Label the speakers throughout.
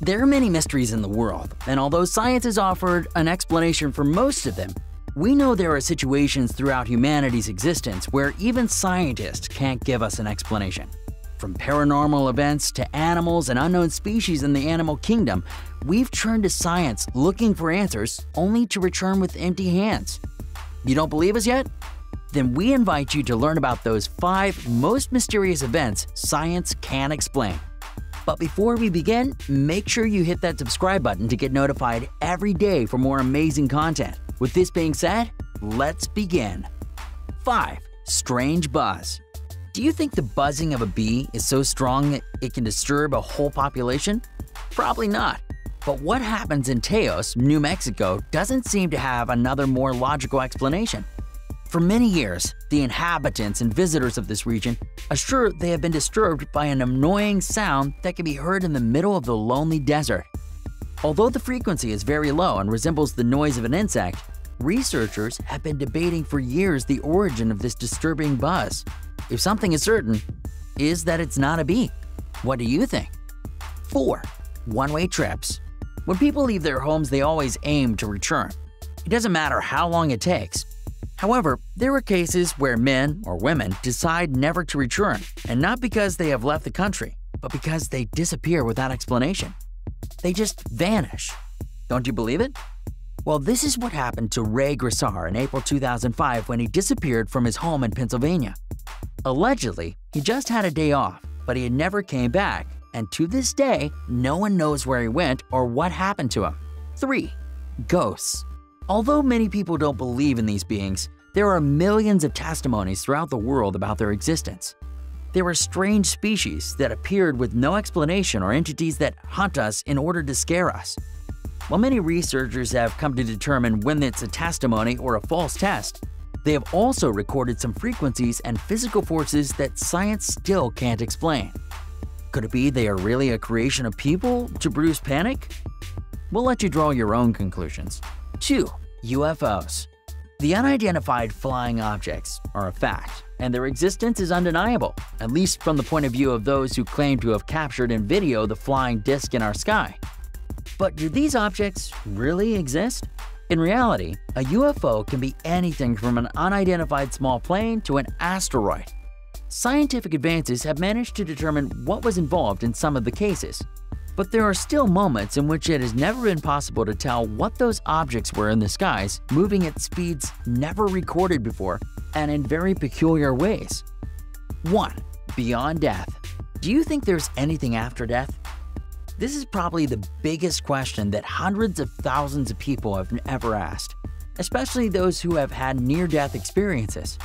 Speaker 1: There are many mysteries in the world, and although science has offered an explanation for most of them, we know there are situations throughout humanity's existence where even scientists can't give us an explanation. From paranormal events to animals and unknown species in the animal kingdom, we've turned to science looking for answers only to return with empty hands. You don't believe us yet? Then we invite you to learn about those five most mysterious events science can explain. But before we begin, make sure you hit that subscribe button to get notified every day for more amazing content. With this being said, let's begin. 5. Strange Buzz Do you think the buzzing of a bee is so strong that it can disturb a whole population? Probably not. But what happens in Taos, New Mexico doesn't seem to have another more logical explanation. For many years, the inhabitants and visitors of this region assure they have been disturbed by an annoying sound that can be heard in the middle of the lonely desert. Although the frequency is very low and resembles the noise of an insect, researchers have been debating for years the origin of this disturbing buzz. If something is certain, is that it's not a bee. What do you think? 4. One-way trips. When people leave their homes, they always aim to return. It doesn't matter how long it takes, However, there are cases where men or women decide never to return, and not because they have left the country, but because they disappear without explanation. They just vanish. Don't you believe it? Well, this is what happened to Ray Gricar in April 2005 when he disappeared from his home in Pennsylvania. Allegedly, he just had a day off, but he never came back, and to this day, no one knows where he went or what happened to him. 3. Ghosts Although many people don't believe in these beings, there are millions of testimonies throughout the world about their existence. There are strange species that appeared with no explanation or entities that hunt us in order to scare us. While many researchers have come to determine when it's a testimony or a false test, they have also recorded some frequencies and physical forces that science still can't explain. Could it be they are really a creation of people to produce panic? We'll let you draw your own conclusions. 2. UFOs The unidentified flying objects are a fact, and their existence is undeniable, at least from the point of view of those who claim to have captured in video the flying disc in our sky. But do these objects really exist? In reality, a UFO can be anything from an unidentified small plane to an asteroid. Scientific advances have managed to determine what was involved in some of the cases, but there are still moments in which it has never been possible to tell what those objects were in the skies, moving at speeds never recorded before and in very peculiar ways. 1. Beyond death. Do you think there's anything after death? This is probably the biggest question that hundreds of thousands of people have ever asked, especially those who have had near-death experiences.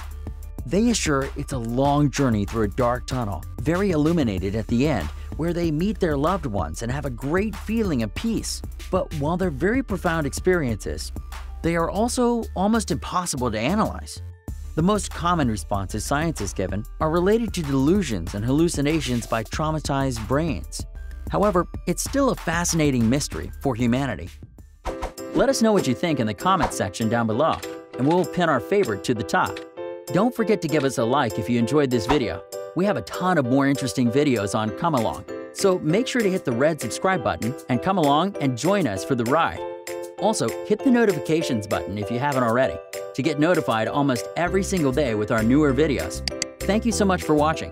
Speaker 1: They assure it's a long journey through a dark tunnel, very illuminated at the end, where they meet their loved ones and have a great feeling of peace. But while they're very profound experiences, they are also almost impossible to analyze. The most common responses science has given are related to delusions and hallucinations by traumatized brains. However, it's still a fascinating mystery for humanity. Let us know what you think in the comments section down below, and we'll pin our favorite to the top. Don't forget to give us a like if you enjoyed this video. We have a ton of more interesting videos on Come Along, so make sure to hit the red subscribe button and come along and join us for the ride. Also, hit the notifications button if you haven't already to get notified almost every single day with our newer videos. Thank you so much for watching.